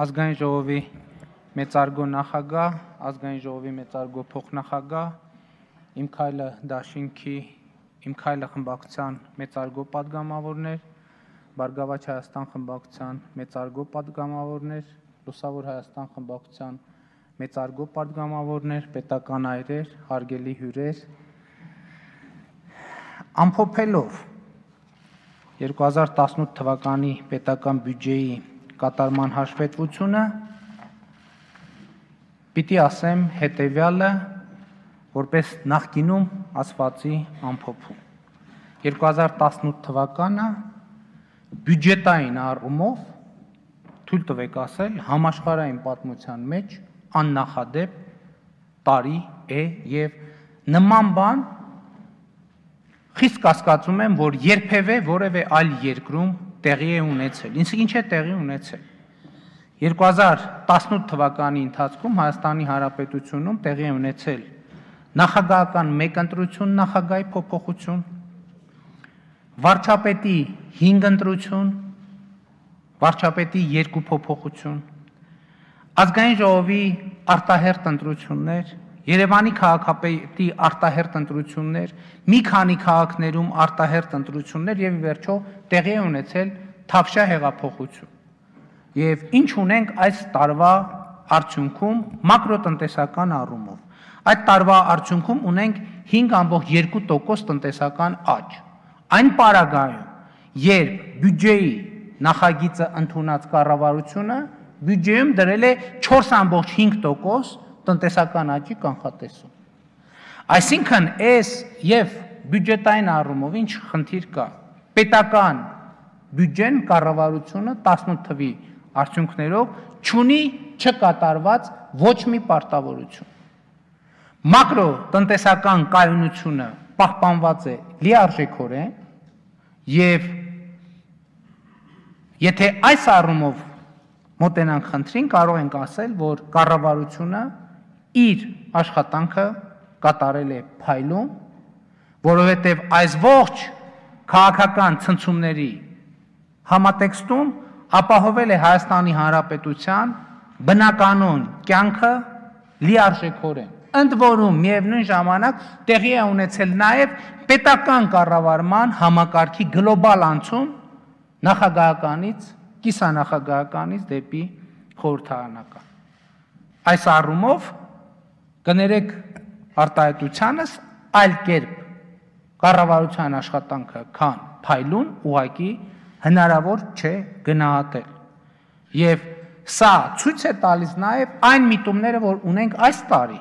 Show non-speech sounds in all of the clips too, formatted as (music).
ազգային ժողովի մեծարգո նախագահ, ազգային ժողովի մեծարգո փոխնախագահ, իմ քայլը դաշինքի, իմ քայլը խմբակցության մեծարգո падգամավորներ, Բարգավաճ Հայաստան խմբակցության մեծարգո падգամավորներ, Լուսավոր Հայաստան խմբակցության մեծարգո падգամավորներ, պետական այրեր, հարգելի հյուրեր, ամփոփելով 2018 թվականի պետական բյուջեի կատարման հաշվետվությունը պիտի ասեմ հետեւյալը որպես նախկինում ասվածի ամփոփում. 2018 թվականը բյուջետային առումով թույլ տվեք ասել համաշխարհային պատմության մեջ աննախադեպ տարի է եւ նման բան խիստ կասկածում եմ որ երբևէ որևէ այլ երկրում տեղի է ունեցել։ Ինչ ինչ է տեղի ունեցել։ 2018 թվականի ընթացքում Հայաստանի Հանրապետությունում տեղի է ունեցել նախագահական մեկ ընտրություն, նախագահի փոփոխություն, վարչապետի 5 ընտրություն, վարչապետի 2 փոփոխություն, ազգային ժողովի արտահերտ ընտրություններ, Երևանի քաղաքապետի արտահերտ ընտրություններ, մի քանի քաղաքներում արտահերտ ընտրություններ եւ ի վերջո տեղի ունեցել Թավշյա հեղափոխություն։ Եվ ինչ ունենք այս տարվա արդյունքում մակրոտնտեսական առումով։ Այդ տարվա արդյունքում ունենք 5.2% տնտեսական աճ։ Այն պարագայում, երբ բյուջեի նախագիծը ընդունած կառավարությունը բյուջեում դրել է 4.5% տնտեսական աճի կանխատեսում։ Այսինքն այս եւ բյուջետային առումով ինչ խնդիր կա։ Պետական բյուջեն կառավարությունը 18 թվի արդյունքներով ճունի չկատարված ոչ մի պարտավորություն։ Մակրո տնտեսական կայունությունը պահպանված է լիարժեքորեն եւ եթե այս առումով մոտենանք խնդրին, կարող ենք ասել, որ կառավարությունը իր աշխատանքը կատարել է փայլում, որովհետև այս ողջ քաղաքական ցնցումների համատեքստում ապահովել է Հայաստանի Հանրապետության բնականոն կյանքը լիարժեքորեն։ Ընդ որում միևնույն ժամանակ տեղի է ունեցել նաև պետական կառավարման համակարգի գլոբալ անցում նախագահականից, կիսանախագահականից դեպի խորհրդարանական։ Այս առումով կներեք արտահայտությանս այլ կերպ կառավարության աշխատանքը քան փայլուն ուղակի հնարավոր չէ գնահատել։ Եվ սա ցույց է տալիս նաև այն միտումները, որ ունենք այս տարի։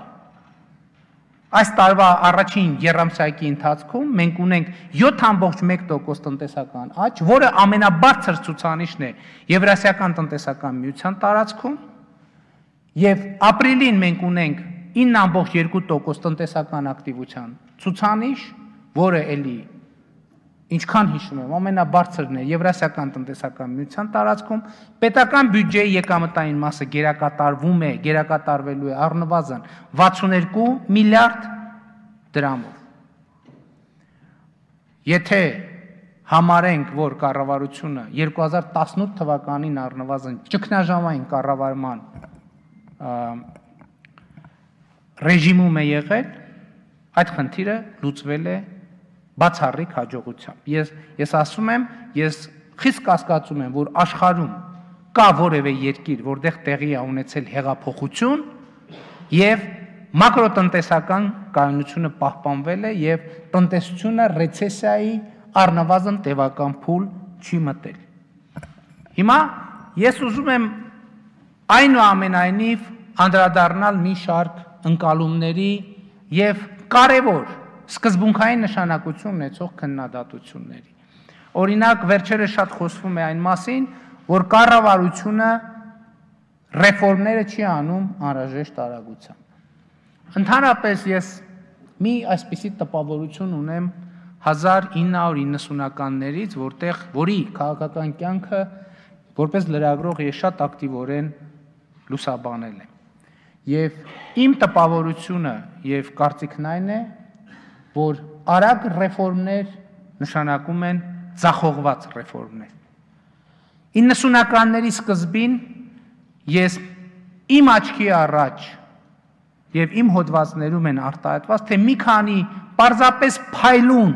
Այս տարվա առաջին երամսյակի ընթացքում մենք ունենք 7.1% տնտեսական աճ, որը ամենաբարձր ցուցանիշն է Եվրասիական տնտեսական միության տարածքում, եւ ապրիլին մենք ունենք 9.2% տնտեսական ակտիվության ցուցանիշ, որը էլի ինչքան հիշում եմ, ամենաբարձրն է Եվրասիական տնտեսական միության տարածքում, պետական բյուջեի եկամտային մասը գերակատարվում է, գերակատարվելու է առնվազն 62 միլիարդ դրամով։ Եթե համարենք, որ կառավարությունը 2018 թվականին առնվազն ճգնաժամային կառավարման ռեժիմում է եղել, այդ խնդիրը լուծվել է բացառիկ հաջողությամբ։ Ես ես ասում եմ, ես խիստ կասկածում եմ, որ աշխարհում կա որևէ երկիր, որտեղ տեղի է ունեցել հեղափոխություն եւ մակրոտնտեսական կայունությունը պահպանվել է եւ տնտեսությունը ռեցեսիայի առնվազն տևական փուլ չի մտել։ Հիմա ես ուզում եմ այնուամենայնիվ անդրադառնալ մի շարք ընկալումների եւ կարևոր սկզբունքային նշանակություն ունեցող քննադատությունների։ Օրինակ, վերջերս շատ խոսվում է այն մասին, որ կառավարությունը ռեֆորմները չի անում անհրաժեշտ արագությամբ։ Ընդհանրապես ես մի այսպիսի տպավորություն ունեմ 1990-ականներից, որտեղ որի քաղաքական կյանքը որպես լրագրող ես շատ ակտիվորեն լուսաբանել եմ։ Եվ իմ տպավորությունը եւ կարծիքն այն է, որ արագ ռեֆորմներ նշանակում են ցախողված ռեֆորմներ։ 90-ականների սկզբին ես իմ աչքի առաջ եւ իմ հոդվածներում են արտահայտված, թե մի քանի պարզապես փայլուն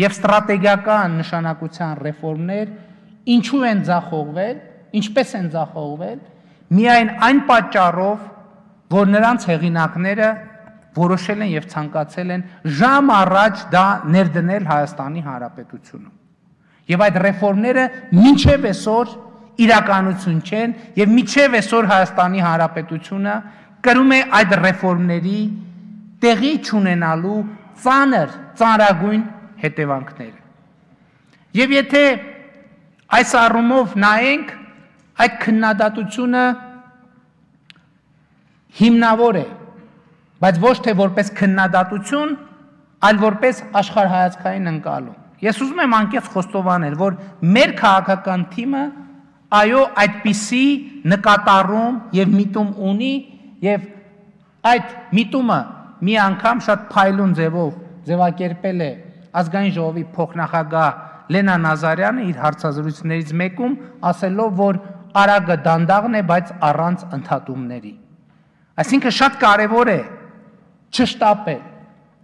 եւ ստրատեգիական նշանակության ռեֆորմներ ինչու են ձախողվել, ինչպես են ձախողվել, միայն այն պատճառով, որ նրանց հեղինակները որոշել են եւ ցանկացել են ժամ առաջ դա ներդնել Հայաստանի Հանրապետությունում։ Եվ այդ ռեֆորմները մինչև այսօր իրականություն չեն եւ մինչև այսօր Հայաստանի Հանրապետությունը կրում է այդ ռեֆորմների տեղի չունենալու ծանր, ծանրագույն հետևանքները։ Եվ եթե այս առումով նայենք, այդ քննադատությունը հիմնավոր է, բայց ոչ թե որպես քննադատություն, այլ որպես աշխարհայացքային ընկալում։ Ես ուզում եմ անկեղծ խոստովանել, որ մեր քաղաքական թիմը այո այդպիսի նկատառում եւ միտում ունի եւ այդ միտումը մի անգամ շատ փայլուն ձևով ձևակերպել է ազգային ժողովի փոխնախագահ Լենա Նազարյանը իր հարցազրույցներից մեկում ասելով, որ արագը դանդաղն է, բայց առանց ընդհատումների։ Այսինքն շատ կարևոր է չշտապել,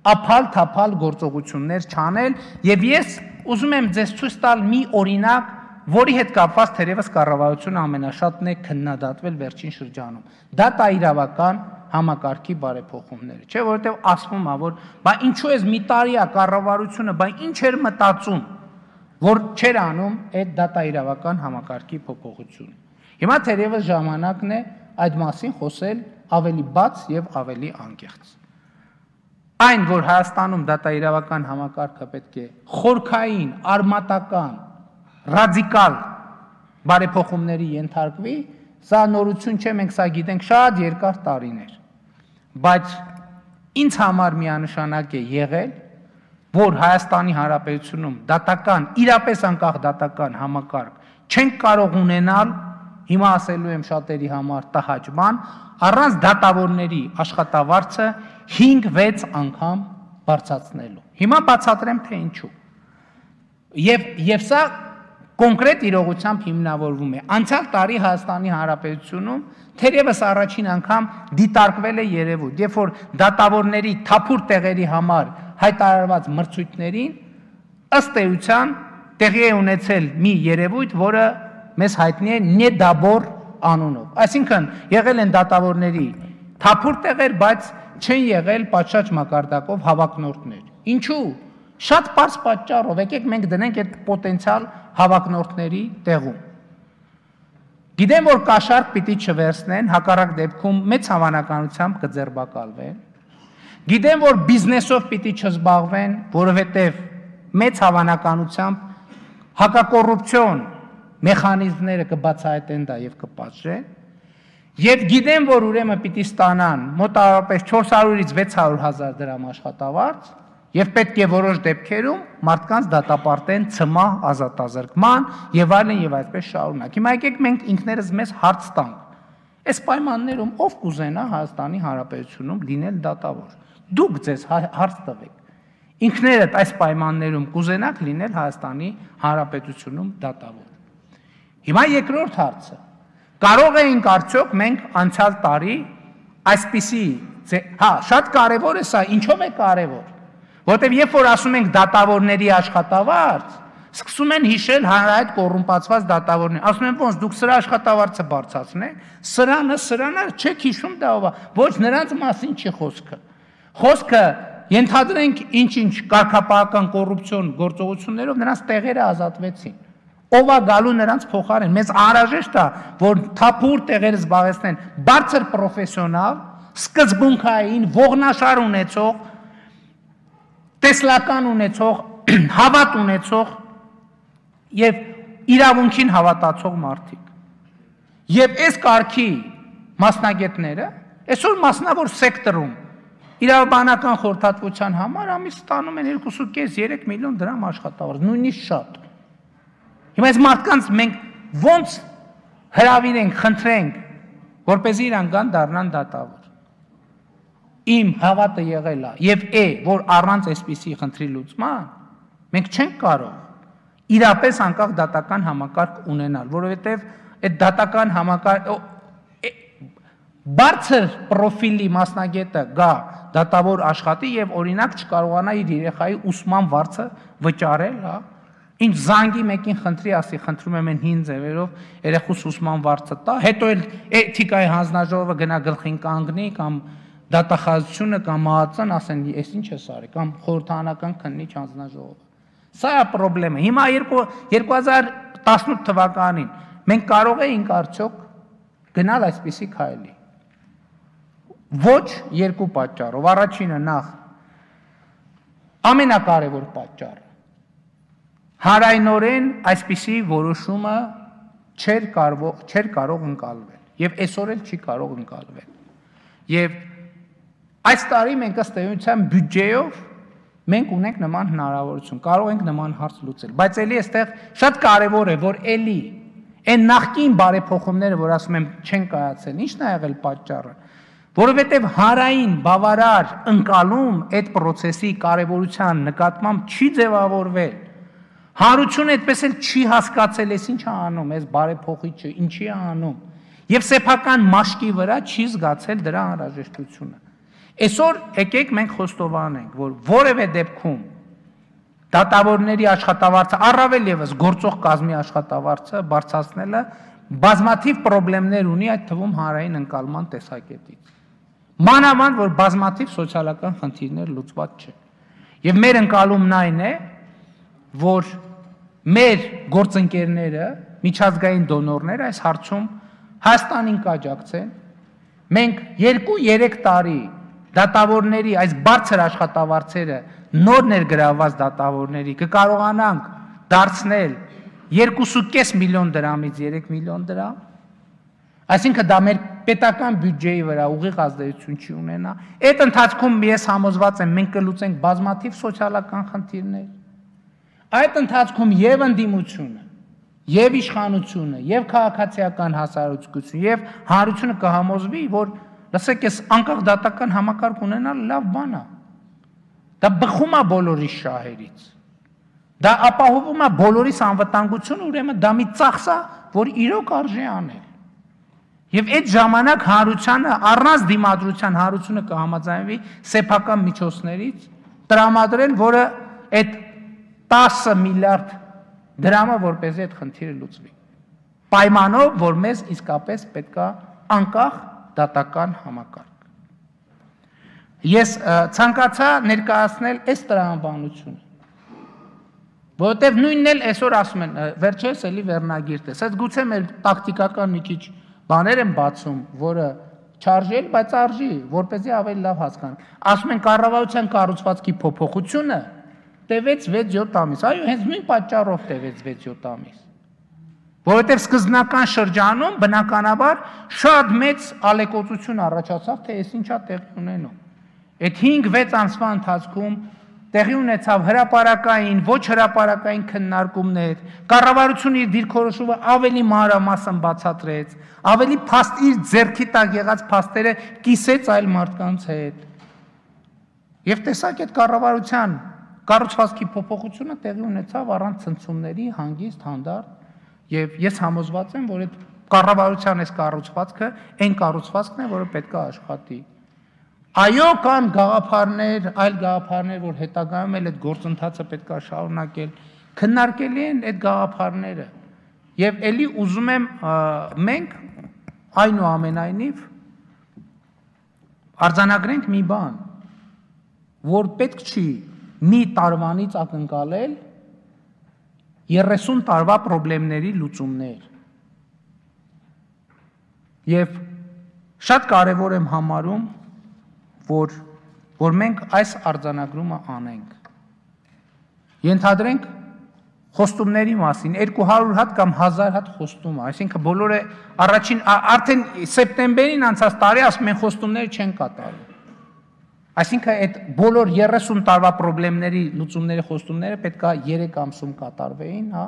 ափալ-թափալ գործողություններ չանել եւ ես ուզում եմ ձեզ ցույց տալ մի օրինակ, որի հետ կապված թերևս կառավարությունը ամենաշատն է քննադատվել վերջին շրջանում։ Դա տա իրավական համակարգի բարեփոխումները, չէ, որովհետև ասվում է, որ բա ինչու էս մի տարի է կառավարությունը, բա ինչ էր մտածում, որ չէր անում այդ դատաիրավական համակարգի փոփոխությունը։ Հիմա թերևս ժամանակն է այդ մասին խոսել ավելի բաց եւ ավելի անկեղծ։ Այն, որ Հայաստանում դատաիրավական համակարգը պետք է խորքային, արմատական, ռադիկալ բարեփոխումների ենթարկվի, Սա նորություն չէ, մենք սա գիտենք շատ երկար տարիներ։ Բայց ինձ համար միանշանակ է եղել, որ Հայաստանի Հանրապետությունում դատական, իրապես անկախ դատական համակարգ չենք կարող ունենալ, հիմա ասելու եմ շատերի համար տհաճման, առանց դատավորների աշխատավարձը 5-6 անգամ բարձրացնելու։ Հիմա բացատրեմ թե ինչու։ Եվ եւ սա կոնկրետ իրողությամբ հիմնավորվում է։ Անցյալ տարի Հայաստանի Հանրապետությունում թերևս առաջին անգամ դիտարկվել է երևույթ, երբ որ դատավորների թափուր տեղերի համար հայտարարված մրցույթներին ըստ էության տեղի է ունեցել մի երևույթ, որը մեզ հայտնի է նեդաբոր անունով։ Այսինքն եղել են դատավորների թափուր տեղեր, բայց չեն եղել պատշաճ մակարդակով հավակնորդներ։ Ինչու՞։ Շատ པարզ պատճառով, եկեք մենք դնենք այդ պոտենցիալ հավակնորդների տեղում։ Գիտեմ, որ կաշառք պիտի չվերցնեն, հակառակ դեպքում մեծ հավանականությամբ կձերբակալվեն։ Գիտեմ, որ բիզնեսով պիտի չզբաղվեն, որովհետև մեծ հավանականությամբ հակակոռուպցիոն մեխանիզմները կբացահայտեն դա եւ կպատժեն։ Եվ գիտեմ, որ ուրեմն պիտի ստանան մոտավորապես 400-ից 600 հազար դրամ աշխատավարձ, Եվ պետք է որոշ դեպքերում մարդկանց դատապարտեն ցմա ազատազրկման եւ այլն եւ այդպես շարունակ։ Հիմա եկեք մենք ինքներս մեզ հարց տանք։ Այս պայմաններում ով կուզենա Հայաստանի Հանրապետությունում լինել դատավոր։ Դուք ձեզ հա- հարց տվեք։ Ինքներդ այս պայմաններում կուզենաք լինել Հայաստանի Հանրապետությունում դատավոր։ Հիմա երկրորդ հարցը։ Կարող էինք արդյոք մենք անցյալ տարի այսպիսի հա, շատ կարևոր է սա, ինչով է կարևոր Որտեւ երբ որ ասում ենք դատավորների աշխատավարձ, սկսում են հիշել հանրայդ կոռումպացված դատավորներ։ Ասում են ոնց դուք սրա աշխատավարձը բարձրացնեք, սրանը սրանը չեք հիշում դա ով է։ Ոչ նրանց մասին չի խոսքը։ Խոսքը ենթադրենք ինչ-ինչ կարգապահական կոռուպցիոն գործողություններով նրանց տեղերը ազատվեցին։ Ով է գալու նրանց փոխարեն։ Մեզ անհրաժեշտ է, որ թափուր տեղերը զբաղեցնեն բարձր պրոֆեսիոնալ, սկզբունքային, ողնաշար ունեցող տեսլական ունեցող, (clears throat) հավատ ունեցող եւ իրավունքին հավատացող մարդիկ։ Եվ այս կարգի մասնագետները այսօր մասնավոր սեկտորում իրավաբանական խորհրդատվության համար ամիս ստանում են 2.5-3 միլիոն դրամ աշխատավարձ, նույնիսկ շատ։ Հիմա այս մարդկանց մենք ո՞նց հրավիրենք, խնդրենք, որպեսզի իրանք գան դառնան դատավոր իմ հավատը եղել է եւ է, որ առանց այսպիսի խնդրի լուծման մենք չենք կարող իրապես անկախ դատական համակարգ ունենալ, որովհետեւ այդ դատական համակարգ բարձր պրոֆիլի մասնագետը գա դատավոր աշխատի եւ օրինակ չկարողանա իր երեխայի ուսման վարձը վճարել, հա, ինչ զանգի մեկին խնդրի ասի, խնդրում եմ այն հին ձևերով երեխուս ուսման վարձը տա, հետո էլ էթիկայի հանձնաժողովը գնա գլխին կանգնի կամ դատախազությունը կամ ՄԱԱԾ-ն ասեն, ես ինչ ես արի, կամ խորհրդանական քննիչ հանձնաժողովը։ Սա է խնդրեմը։ Հիմա 2018 թվականին մենք կարող էինք արդյոք գնալ այսպիսի քայլի։ Ոչ երկու պատճառով։ Առաջինը նախ ամենակարևոր պատճառը հարայնորեն այսպիսի որոշումը չէր կարող չէր կարող ընկալվել եւ այսօր էլ չի կարող ընկալվել։ Եվ Այս տարի մենք ըստ էության բյուջեով մենք ունենք նման հնարավորություն, կարող ենք նման հարց լուծել, բայց ելի այստեղ շատ կարևոր է, որ ելի այն նախկին բարեփոխումները, որ ասում եմ, չեն կայացել, ի՞նչն է եղել պատճառը, որովհետև հարային բավարար ընկալում այդ process-ի կարևորության նկատմամբ չի ձևավորվել։ Հարությունը այդպես էլ չի հասկացել, ես ինչ անում, այս բարեփոխիչը, ինչի անում։ Եվ սեփական մաշկի վրա չի զգացել դրա անհրաժեշտությունը։ Այսօր եկեք մենք խոստովանենք, որ որևէ դեպքում դատավորների աշխատավարձը, առավել եւս գործող կազմի աշխատավարձը բարձրացնելը բազմաթիվ խնդիրներ ունի այդ թվում հանրային ընկալման տեսակետից։ Մանավանդ որ բազմաթիվ սոցիալական խնդիրներ լուծված չեն։ Եվ մեր ընկալումն այն է, որ մեր գործընկերները, միջազգային դոնորները այս հարցում Հայաստանին կաջակցեն։ Մենք 2-3 տարի դատավորների այս բարձր աշխատավարձերը նոր ներգրաված դատավորների կկարողանանք դարձնել 2.5 միլիոն դրամից 3 միլիոն դրամ այսինքն դա մեր պետական բյուջեի վրա ուղիղ ազդեցություն չի ունենա այդ ընթացքում ես համոզված եմ մենք կլուծենք բազմաթիվ սոցիալական խնդիրներ այդ ընթացքում եւ ընդդիմությունը եւ իշխանությունը եւ քաղաքացիական հասարակություն եւ հանրությունը կհամոզվի որ Լսեք, այս անկախ դատական համակարգ ունենալ լավ բան է։ Դա բխում է բոլորի շահերից։ Դա ապահովում է բոլորիս անվտանգությունը, ուրեմն դա մի ծախս է, որ իրոք արժի անել։ Եվ այդ ժամանակ հարությանը առանց դիմադրության հարությունը կհամաձայնվի սեփական միջոցներից տրամադրել, որը այդ 10 միլիարդ դրամը որպեսզի այդ խնդիրը լուծվի։ Պայմանով, որ մեզ իսկապես պետքա անկախ դատական համակարգ։ Ես ցանկացա ներկայացնել այս տրամաբանությունը։ Որովհետև նույնն էլ այսօր ասում են, վերջերս էլի վերնագիր տես։ Այդ գուցե մեր տակտիկական մի քիչ բաներ են բացում, որը չարժել, բայց արժի, որպեսզի ավելի լավ հասկանան։ Ասում են կառավարության կառուցվածքի փոփոխությունը տևեց 6-7 ամիս։ Այո, հենց նույն պատճառով տևեց 6-7 ամիս որովհետև սկզբնական շրջանում բնականաբար շատ մեծ ալեկոծություն առաջացավ, թե այս ինչա տեղի ունենում։ Այդ 5-6 ամսվա ընթացքում տեղի ունեցավ հրաապարակային, ոչ հրաապարակային քննարկումներ, կառավարությունը իր դիրքորոշումը ավելի մանրամասն բացատրեց, ավելի փաստ իր ձեռքի տակ եղած փաստերը կիսեց այլ մարդկանց հետ։ Եվ տեսակ այդ կառավարության կառուցվածքի փոփոխությունը տեղի ունեցավ առանց ցնցումների, հանգիստ, հանդարտ Եվ ես համոզված եմ, որ այդ կառավարության այս կառուցվածքը այն կառուցվածքն է, որը պետք է աշխատի։ Այո, կան գաղափարներ, այլ գաղափարներ, որ հետագայում էլ այդ գործընթացը պետք է շարունակել։ Քննարկելի են այդ գաղափարները։ Եվ ելի ուզում եմ մենք այնուամենայնիվ արձանագրենք մի բան, որ պետք չի մի տարվանից ակնկալել 30 տարվա խնդիրների լուծումներ։ Եվ շատ կարևոր եմ համարում, որ որ մենք այս արձանագրումը անենք։ Ենթադրենք խոստումների մասին 200 հատ կամ 1000 հատ խոստում, այսինքն բոլորը առաջին արդեն սեպտեմբերին անցած տարի ասում են խոստումները չեն կատարում։ Այսինքն այդ բոլոր 30 տարվա խնդիրների լուծումների խոստումները պետքա 3 ամսում կատարվեին, հա։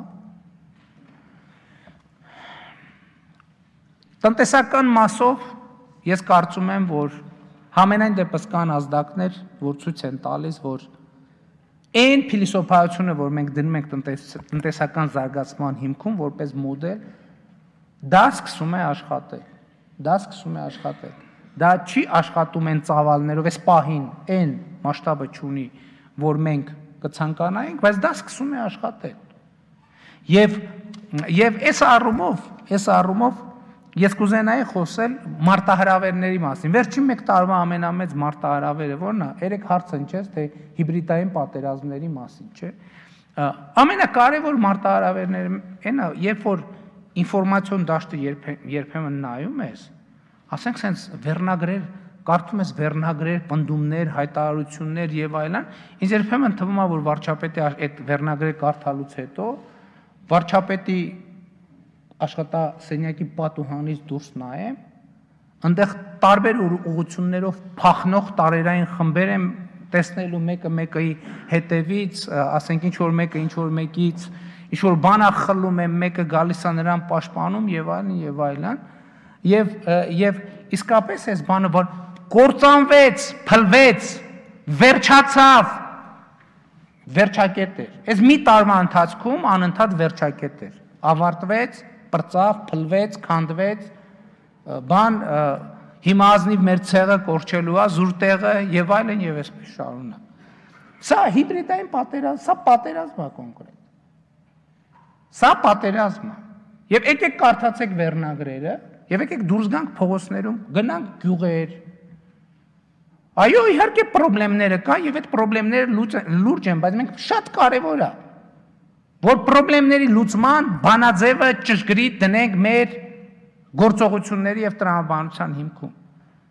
Տնտեսական մասով ես կարծում եմ, որ համենայն դեպս կան ազդակներ, որ ցույց են տալիս, որ այն փիլիսոփայությունը, որ մենք դնում ենք տնտես, տնտեսական զարգացման հիմքում որպես մոդել, դա սկսում է աշխատել։ Դա սկսում է աշխատել դա չի աշխատում են ծավալներով, այս պահին այն մասշտաբը չունի, որ մենք կցանկանայինք, բայց դա սկսում է աշխատել։ Եվ եւ այս առումով, այս առումով ես կուզենայի խոսել մարտահրավերների մասին։ Վերջին 1 տարվա ամենամեծ մարտահրավերը ո՞րն է։ Երեք հարց ընչես, թե հիբրիդային պատերազմների մասին, չէ՞ ամենակարևոր մարտահրավերները այնա, երբ որ ինֆորմացիոն դաշտը երբեմն նայում ես, ասենք sense վերնագրեր, կարդում ես վերնագրեր, պնդումներ, հայտարարություններ եւ այլն, ինձ երբեմն թվում է, որ վարչապետի այդ վերնագրերը կարդալուց հետո վարչապետի աշխատասենյակի պատուհանից դուրս նայեմ, այնտեղ տարբեր ուղություններով փախնող տարերային խմբեր են տեսնելու մեկը մեկի հետևից, ասենք ինչ որ մեկը ինչ որ մեկից ինչ որ բան է խլում է, մեկը գալիս է նրան պաշտպանում եւ այլն եւ այլն։ Եվ եւ իսկապես այս բանը որ կործանվեց, փլվեց, վերջացավ վերջակետ էր։ Այս մի տարվա ընթացքում անընդհատ վերջակետ էր։ Ավարտվեց, պրծավ, փլվեց, քանդվեց, բան հիմա ազնիվ մեր ցեղը կորչելու է, զուր տեղը եւ այլն եւ այսպես շարունակ։ Սա հիբրիդային պատերազմ, սա պատերազմ է կոնկրետ։ Սա պատերազմ է։ Եվ եկեք կարդացեք վերնագրերը, եւ եկեք դուրս գանք փողոցներում, գնանք գյուղեր։ Այո, իհարկե խնդիրները կա եւ այդ խնդիրները լուրջ են, բայց մենք շատ կարեւոր է որ խնդիրների լուծման բանաձևը ճշգրիտ դնենք մեր գործողությունների եւ տրամաբանության հիմքում։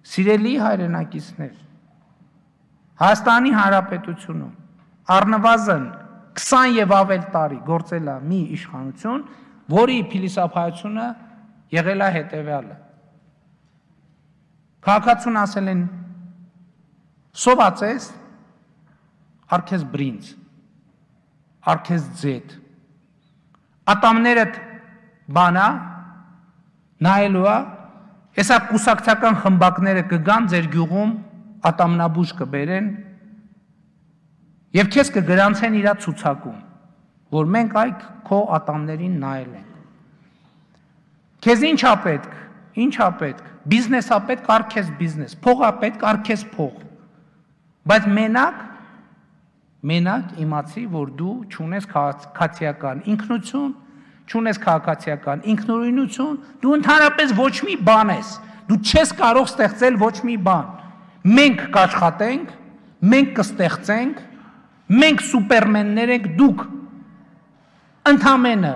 Սիրելի հայրենակիցներ, Հայաստանի Հանրապետությունում առնվազն 20 եւ ավել տարի գործել է մի իշխանություն, որի փիլիսոփայությունը եղել է հետեւյալը։ Քաղաքացուն ասել են սովածես արքես բրինց արքես ձետ ատամներդ բանա նայելու է, հեսա կուսակցական խմբակները կգան ձեր գյուղում, ատամնաբուժ կբերեն եւ քեզ կգրանցեն իրա ցուցակում, որ մենք այդ քո ատամներին նայել ենք։ Քեզ ի՞նչ է պետք։ Ինչ է պետք։ Բիզնեսա պետք, առ քեզ բիզնես։ Փողա պետք, առ քեզ փող։ Բայց մենակ մենակ իմացի, որ դու ճունես քաղաքացիական ինքնություն, ճունես քաղաքացիական ինքնորոյնություն, դու ընդհանրապես ոչ մի բան ես։ Դու չես կարող ստեղծել ոչ մի բան։ Մենք կաշխատենք, մենք կստեղծենք, մենք սուպերմեններ ենք դուք։ Ընդամենը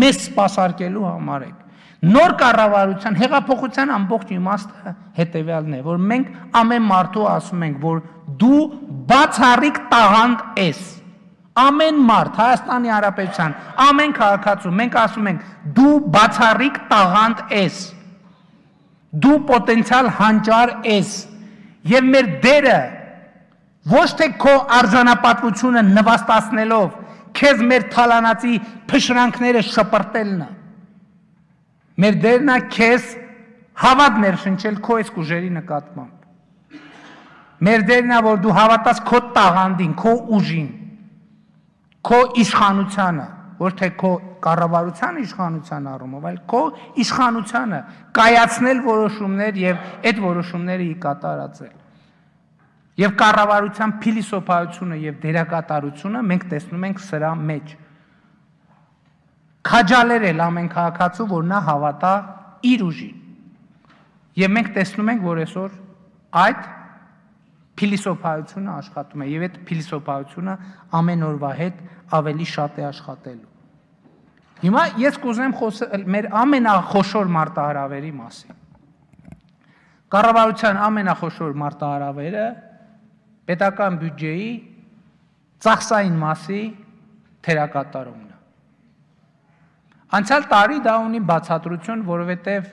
մեզ սпасարկելու համար եք։ Նոր կառավարության հեղափոխության ամբողջ իմաստը հետեւյալն է, որ մենք ամեն մարդու ասում ենք, որ դու բացառիկ տաղանդ ես Ամեն մարդ Հայաստանի Հանրապետության, ամեն քաղաքացու մենք ասում ենք դու բացառիկ տաղանդ ես։ Դու պոտենցիալ հանճար ես։ Եվ մեր դերը ոչ թե քո արժանապատվությունը նվաստացնելով քեզ մեր թալանացի փշրանքները շպրտելն է։ Մեր դերն է քեզ հավատ ներշնչել քո այս ուժերի նկատմամբ։ Մեր դերն է որ դու հավատաս քո տաղանդին, քո ուժին քո իշխանությանը, ոչ թե քո կառավարության իշխանության առումով, այլ քո իշխանությանը կայացնել որոշումներ եւ այդ որոշումները ի կատարածել։ Եվ կառավարության փիլիսոփայությունը եւ դերակատարությունը մենք տեսնում ենք սրա մեջ։ Քաջալերել ամեն քաղաքացու, որ նա հավատա իր ուժին։ Եվ մենք տեսնում ենք, որ այսօր այդ փիլիսոփայությունը աշխատում է եւ այդ փիլիսոփայությունը ամեն օրվա հետ ավելի շատ է աշխատելու։ Հիմա ես կուզեմ խոսել մեր ամենախոշոր մարտահրավերի մասին։ Կառավարության ամենախոշոր մարտահրավերը պետական բյուջեի ծախսային մասի թերակատարումն Անցյալ տարի դա ունի բացատրություն, որովհետև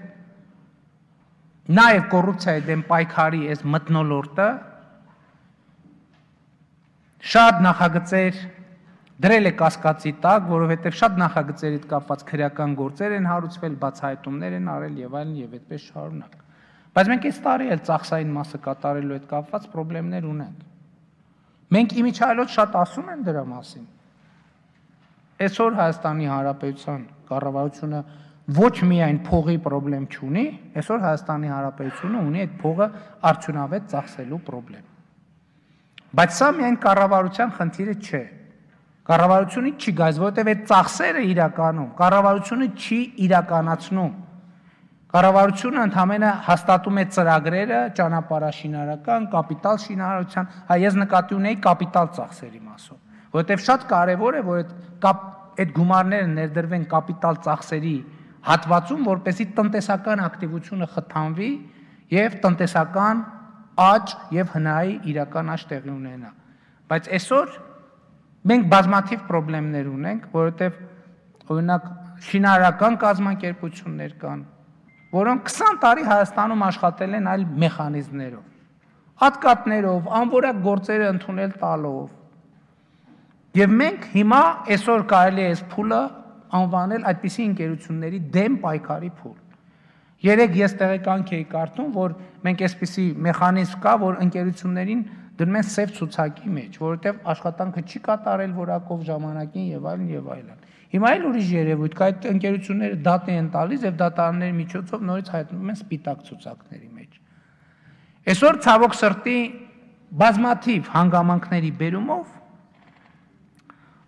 նաև կոռուպցիայի դեմ պայքարի այս մտնոլորտը շատ նախագծեր դրել է կասկածի տակ, որովհետև շատ նախագծերից կապված քրեական գործեր են հարուցվել, բացահայտումներ են արել եւ այլն եւ այդպես շարունակ։ Բայց մենք այս տարի էլ ծախսային մասը կատարելու հետ կապված խնդիրներ ունենք։ Մենք իմիջայլոց շատ ասում են դրա մասին։ Այսօր Հայաստանի Հանրապետության կառավարությունը ոչ միայն փողի խնդրեմ չունի, այսօր Հայաստանի Հանրապետությունը ունի այդ փողը արդյունավետ ծախսելու խնդրեմ։ Բայց սա միայն կառավարության խնդիրը չէ։ Կառավարությունը չի գայզ, որովհետև այդ ծախսերը իրականում կառավարությունը չի իրականացնում։ Կառավարությունը ընդհանրապես հաստատում է ծրագրերը ճանապարհաշինարական, կապիտալ շինարարության, հա ես նկատի ունեի կապիտալ ծախսերի մասով, որովհետև շատ կարևոր է, որ այդ կապ այդ գումարները ներդրվեն կապիտալ ծախսերի հատվածում, որպեսզի տնտեսական ակտիվությունը խթանվի եւ տնտեսական աճ եւ հնայի իրական աճ տեղի ունենա։ Բայց այսօր մենք բազմաթիվ խնդիրներ ունենք, որովհետեւ օրինակ շինարարական կազմակերպություններ կան, որոնք 20 տարի Հայաստանում աշխատել են այլ մեխանիզմներով, հատկատներով, անորակ գործերը ընդունել տալով։ Եվ մենք հիմա այսօր կարելի է այս փուլը անվանել այդպիսի ընկերությունների դեմ պայքարի փուլ։ Երեք ես տեղեկանք էի կարդում, որ մենք այսպիսի մեխանիզմ կա, որ ընկերություններին դնում են սև ցուցակի մեջ, որովհետև աշխատանքը չի կատարել որակով ժամանակին եւ այլն եւ այլն։ Հիմա էլ ուրիշ երևույթ կա, այդ ընկերությունները դատի են տալիս եւ դատարանների միջոցով նորից հայտնվում են սպիտակ ցուցակների մեջ։ Այսօր ցավոք սրտի բազմաթիվ հանգամանքների բերումով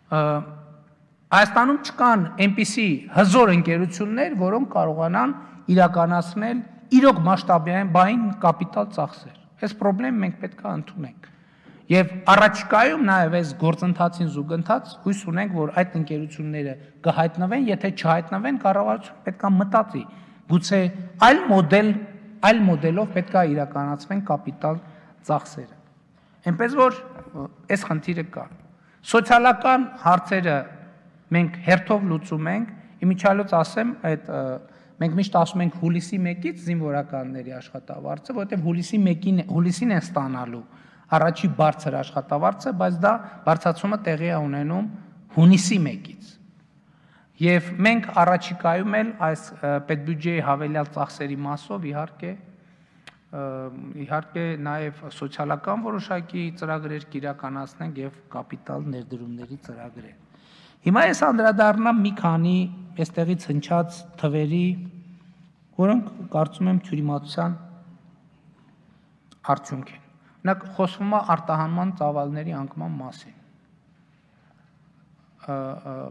Հայաստանում չկան այնպիսի հզոր ընկերություններ, որոնք կարողանան իրականացնել իրոք մասշտաբային կապիտալ ծախսեր։ Այս խնդրեմ մենք պետք է ընդունենք։ Եվ առաջիկայում նաև այս գործընթացին զուգընթաց հույս ունենք, որ այդ ընկերությունները կհայտնվեն, եթե չհայտնվեն, կառավարությունը պետք է մտածի, գուցե այլ մոդել, այլ մոդելով պետք է իրականացվեն կապիտալ ծախսերը։ Էնպես որ այս խնդիրը կա։ Սոցիալական հարցերը մենք հերթով լուծում ենք, իմիջալոց ասեմ, այդ մենք միշտ ասում ենք հուլիսի 1-ից զինվորականների աշխատավարձը, որովհետև հուլիսի 1-ին հուլիսին են ստանալու առաջի բարձր աշխատավարձը, բայց դա բարձրացումը տեղի է ունենում հունիսի 1-ից։ Եվ մենք առաջիկայում էլ այս պետբյուջեի հավելյալ ծախսերի մասով իհարկե իհարկե նաև սոցիալական որոշակի ծրագրեր կիրականացնենք եւ կապիտալ ներդրումների ծրագրեր։ Հիմա ես անդրադառնամ մի քանի այստեղից հնչած թվերի, որոնք կարծում եմ թյուրիմացության արդյունք են։ Օրինակ խոսվում է արտահանման ծավալների անկման մասին։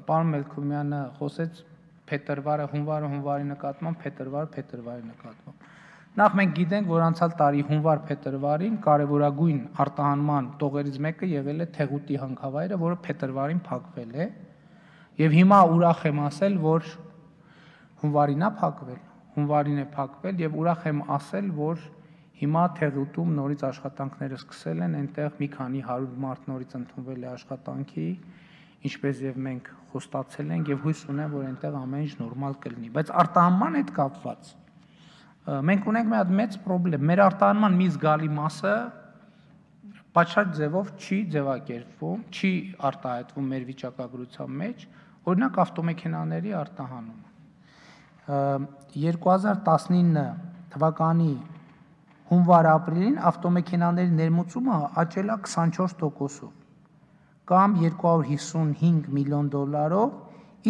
Պարոն Մելքումյանը խոսեց փետրվարը, հունվարը, հունվարի նկատմամբ, փետրվարը, փետրվարի նկատմամբ։ Նախ մենք գիտենք, որ անցյալ տարի հունվար-փետրվարին կարևորագույն արտահանման տողերից մեկը եղել է Թեղուտի հանքավայրը, որը փետրվարին փակվել է, Եվ հիմա ուրախ եմ ասել, որ հունվարին է փակվել, հունվարին է փակվել եւ ուրախ եմ ասել, որ հիմա Թեղուտում նորից աշխատանքները սկսել են, այնտեղ մի քանի 100 մարդ նորից ընդունվել է աշխատանքի, ինչպես եւ մենք խոստացել ենք եւ հույս ունեմ, որ այնտեղ ամեն ինչ նորմալ կլինի, բայց արտահանման հետ կապված մենք ունենք մի հատ մեծ խնդրեմ։ Մեր արտահանման մի զգալի մասը պատշաճ ձևով չի ձևակերպվում, չի արտահայտվում մեր վիճակագրության մեջ, Օրինակ ավտոմեքենաների արտահանումը 2019 թվականի հունվար-ապրիլին ավտոմեքենաների ներմուծումը աճել է 24%-ով կամ 255 միլիոն դոլարով,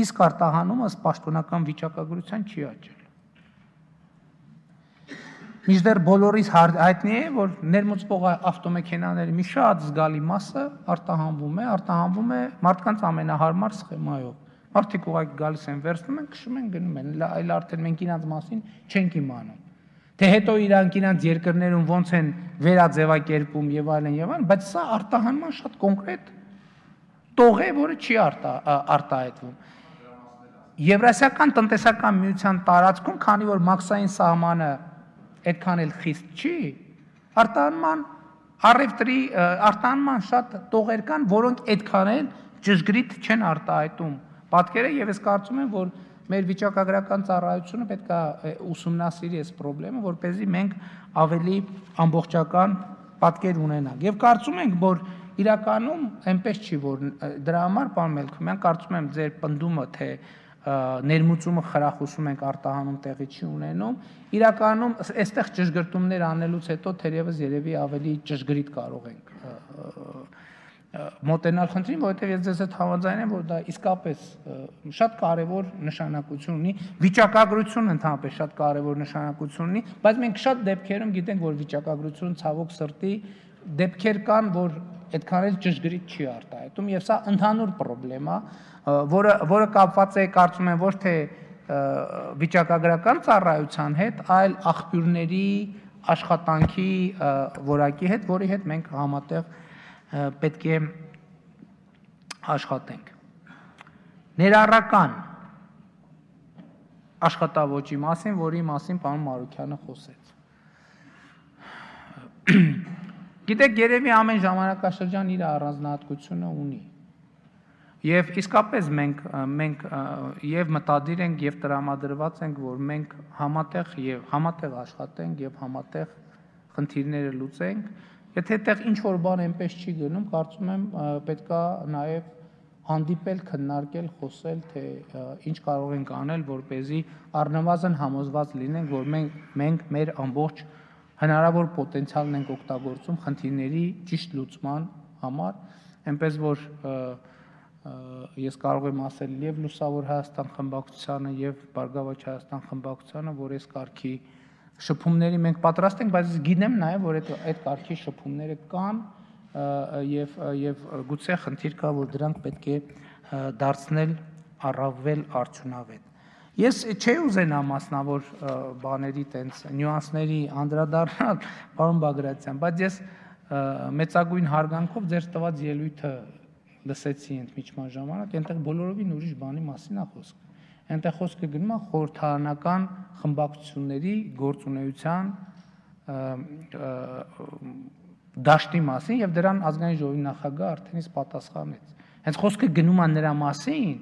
իսկ արտահանումը պաշտոնական վիճակագրության չի աճել։ Միջդեռ բոլորիս հայտնի է, որ ներմուծվող ավտոմեքենաների մի շատ զգալի մասը արտահանվում է, արտահանվում է մարդկանց ամենահարմար սխեմայով Մարդիկ ուղղակի գալիս են, վերցնում են, քշում են, գնում են, այլ արդեն մենք իրանց մասին չենք իմանում։ Թե հետո իրանք իրանց երկրներում ոնց են վերաձևակերպում եւ այլն եւ այլն, բայց սա արտահանման շատ կոնկրետ տող է, որը չի արտա արտահայտվում։ Եվրասիական տնտեսական միության տարածքում, քանի որ մաքսային սահմանը այդքան էլ խիստ չի, արտահանման առևտրի արտահանման շատ տողեր կան, որոնք այդքան էլ ճշգրիտ չեն արտահայտում պատկերը եւ ես կարծում եմ, որ մեր վիճակագրական ծառայությունը պետք է ուսումնասիրի այս խնդրեմը, որ เป զի մենք ավելի ամբողջական պատկեր ունենանք։ Եվ կարծում ենք, որ իրականում այնպես չի, որ դրա համար պարոն Մելքումյան կարծում եմ ձեր պնդումը, թե ներմուծումը խրախուսում ենք արտահանում տեղի չի ունենում, իրականում այստեղ ճշգրտումներ անելուց հետո թերևս երևի ավելի ճշգրիտ կարող ենք մոտենալ խնդրին, որովհետև ես ձեզ հետ համաձայն եմ, որ դա իսկապես շատ կարևոր նշանակություն ունի, վիճակագրություն ընդհանրապես շատ կարևոր նշանակություն ունի, բայց մենք շատ դեպքերում գիտենք, որ վիճակագրություն ցավոք սրտի դեպքեր կան, որ այդքան էլ ճշգրիտ չի արտահայտում եւ սա ընդհանուր խնդրեմ է, որը որը կապված է կարծում եմ ոչ թե վիճակագրական ծառայության հետ, այլ աղբյուրների աշխատանքի որակի հետ, որի հետ մենք համատեղ պետք է աշխատենք։ Ներառական աշխատավոճի մասին, որի մասին պարոն Մարուկյանը խոսեց։ Գիտեք, երևի ամեն ժամանակաշրջան իր առանձնահատկությունը ունի։ Եվ իսկապես մենք մենք եւ մտադիր ենք եւ տրամադրված ենք, որ մենք համատեղ եւ համատեղ աշխատենք եւ համատեղ խնդիրները լուծենք Եթե այդտեղ ինչ որ բան այնպես չի գնում, կարծում եմ պետքա նաև հանդիպել, քննարկել, խոսել, թե ինչ կարող ենք անել, որ เป զի առնվազն համոզված լինենք, որ մենք մենք մեր ամբողջ հնարավոր պոտենցիալն ենք օգտագործում խնդիրների ճիշտ լուծման համար, այնպես որ ես կարող եմ ասել եւ լուսավոր Հայաստան խմբակցությանը եւ Բարգավաճ Հայաստան խմբակցությանը, որ այս կարգի շփումների մենք պատրաստ ենք, բայց գիտեմ նաև, որ այդ այդ կարգի շփումները կան եւ եւ գուցե խնդիր կա, որ դրանք պետք է դարձնել առավել արդյունավետ։ Ես չէի ուզենա մասնավոր բաների տենց նյուանսների անդրադառնալ, պարոն Բագրատյան, բայց ես մեծագույն հարգանքով ձեր տված ելույթը լսեցի ընդմիջման ժամանակ, այնտեղ բոլորովին ուրիշ բանի մասին է խոսքը այնտեղ խոսքը գնում է խորհրդարանական խմբակցությունների գործունեության դաշտի մասին եւ դրան ազգային ժողովի նախագահ արդեն իսկ պատասխանեց։ Հենց խոսքը գնում է նրա մասին,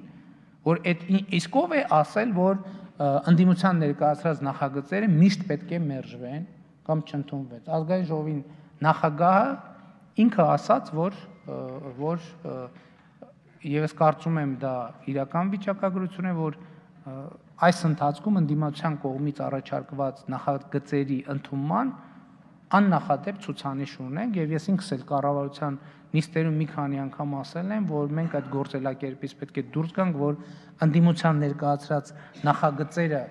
որ այդ իսկ ով է ասել, որ ընդդիմության ներկայացրած նախագծերը միշտ պետք է մերժվեն կամ չընդունվեն։ Ազգային ժողովին նախագահը ինքը ասաց, որ որ եւ ես կարծում եմ դա իրական վիճակագրություն է, որ այս ընթացքում ընդդիմացության կողմից առաջարկված նախագծերի ընդունման աննախադեպ ցուցանիշ ունենք եւ ես ինքս էլ կառավարության նիստերում մի քանի անգամ ասել եմ, որ մենք այդ գործելակերպից պետք է դուրս գանք, որ ընդդիմության ներկայացրած նախագծերը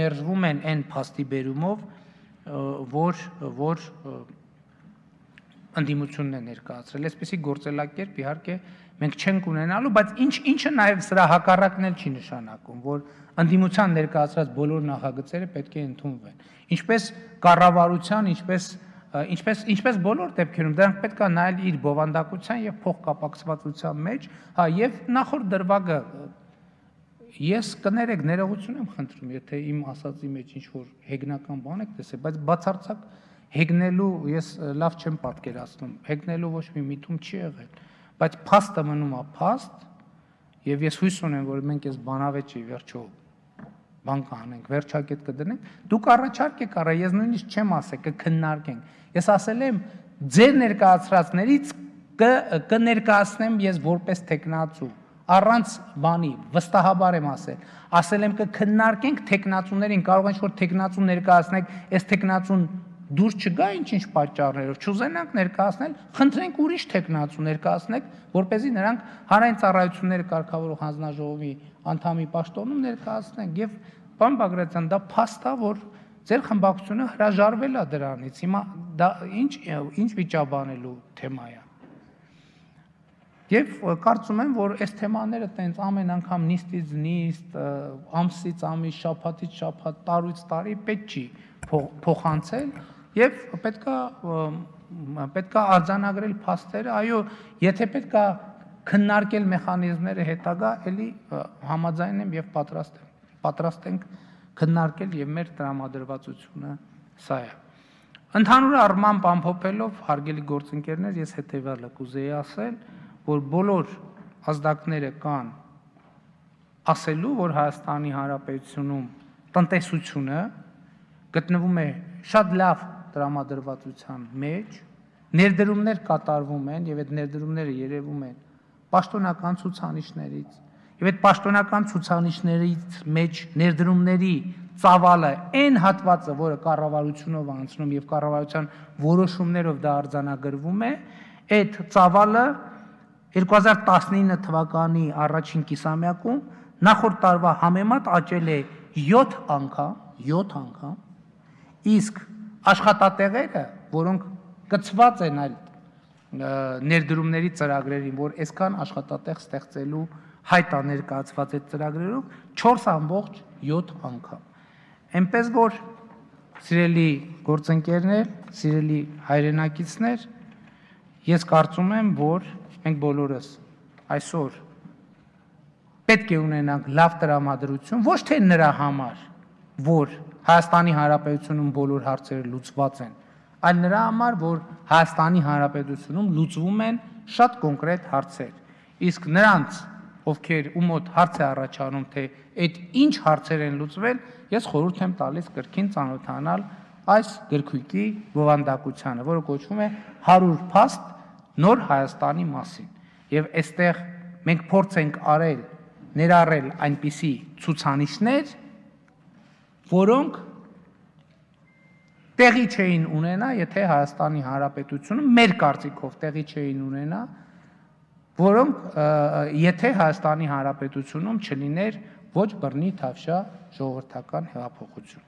մերժվում են այն փաստի բերումով, որ որ ընդդիմությունն է ներկայացրել։ Այսպեսի գործելակերպ իհարկե մենք չենք ունենալու, բայց ինչ ինչը նաև սրա հակառակն էլ չի նշանակում, որ ընդդիմության ներկայացրած բոլոր նախագծերը պետք է ընդունվեն։ Ինչպես կառավարության, ինչպես ինչպես ինչպես բոլոր դեպքերում դրանք պետք է նայել իր բովանդակության եւ փոխկապակցվածության մեջ, հա եւ նախորդ դրվագը ես կներեք ներողություն եմ խնդրում, եթե իմ ասածի մեջ ինչ որ հեգնական բան եք տեսել, բայց բացարձակ հեգնելու ես լավ չեմ պատկերացնում։ Հեգնելու ոչ մի միտում չի եղել, բայց փաստը մնում է փաստ, եւ ես հույս ունեմ, որ մենք այս բանավեճի վերջո բան կանենք, վերջակետ կդնենք, դուք առաջարկ եք արա, ես նույնիսկ չեմ ասել, կքննարկենք։ Ես ասել եմ ձեր ներկայացրածներից կներկայացնեմ ես որպես տեխնացու առանց բանի վստահաբար եմ ասել ասել եմ կքննարկենք տեխնացուներին կարող են ինչ-որ տեխնացու ներկայացնեք այս տեխնացուն դուրս չգա ինչ-ինչ պատճառներով, չուզենանք ներկայացնել, խնդրենք ուրիշ տեխնացու ներկայացնեք, որ เป զի նրանք հանրային ծառայությունները կարգավորող հանձնաժողովի անդամի պաշտոնում ներկայացնեն եւ պարոն Բագրատյան դա փաստ է, որ ձեր խմբակցությունը հրաժարվել է դրանից։ Հիմա դա ինչ ինչ վիճաբանելու թեմա է։ Եվ կարծում եմ, որ այս թեմաները տենց ամեն անգամ նիստից նիստ, ամսից ամիս, շաբաթից շաբաթ, տարուց տարի պետք չի փոխանցել, եւ պետքա պետքա արձանագրել փաստերը, այո, եթե պետքա քննարկել մեխանիզմները հետագա, ելի համաձայն եմ եւ պատրաստ եմ։ Պատրաստ ենք քննարկել եւ մեր տրամադրվածությունը սա է։ Ընդհանուր առմամբ ամփոփելով, հարգելի գործընկերներ, ես հետեւյալը կուզեի ասել, որ բոլոր ազդակները կան ասելու, որ Հայաստանի Հանրապետությունում տնտեսությունը գտնվում է շատ լավ տրամադրվածության մեջ ներդրումներ կատարվում են եւ այդ ներդրումները երևում են պաշտոնական ցուցանիշներից եւ այդ պաշտոնական ցուցանիշներից մեջ ներդրումների ծավալը այն հատվածը, որը կառավարությունով անցնում եւ կառավարության որոշումներով դա արձանագրվում է, այդ ծավալը 2019 թվականի առաջին կիսամյակում նախորդ տարվա համեմատ աճել է 7 անգամ, 7 անգամ, իսկ աշխատատեղերը, որոնք գծված են այլ ներդրումների ծրագրերին, որ այսքան աշխատատեղ ստեղծելու հայտ է ներկայացված այդ ծրագրերով 4.7 անգամ։ Էնպես որ սիրելի գործընկերներ, սիրելի հայրենակիցներ, ես կարծում եմ, որ մենք բոլորս այսօր պետք է ունենանք լավ տրամադրություն, ոչ թե նրա համար, որ Հայաստանի Հանրապետությունում բոլոր հարցերը լուծված են, այլ նրա համար, որ Հայաստանի Հանրապետությունում լուծվում են շատ կոնկրետ հարցեր։ Իսկ նրանց, ովքեր ու մոտ հարց է առաջանում, թե այդ ինչ հարցեր են լուծվել, ես խորհուրդ եմ տալիս կրկին ծանոթանալ այս գրքույկի բովանդակությանը, որը կոչվում է 100 փաստ նոր Հայաստանի մասին։ Եվ այստեղ մենք փորձ ենք արել ներառել այնպիսի ցուցանիշներ, որոնք տեղի չէին ունենա, եթե Հայաստանի Հանրապետությունը մեր կարծիքով տեղի չէին ունենա, որոնք եթե Հայաստանի Հանրապետությունում չլիներ ոչ բռնի թավշա ժողովրդական հեղափոխություն։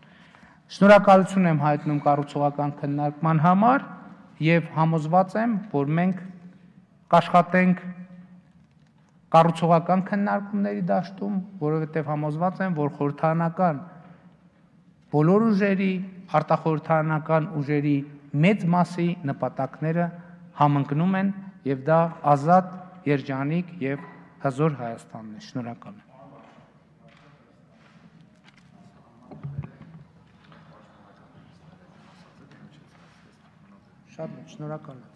Շնորհակալություն եմ հայտնում կառուցողական քննարկման համար եւ համոզված եմ, որ մենք կաշխատենք կառուցողական քննարկումների դաշտում, որովհետեւ համոզված եմ, որ խորհրդանական բոլոր ուժերի, արտախորհրդանական ուժերի մեծ մասի նպատակները համընկնում են եւ դա ազատ, երջանիկ եւ հզոր Հայաստանն է։ Շնորհակալ եմ։ Շատ շնորհակալ եմ։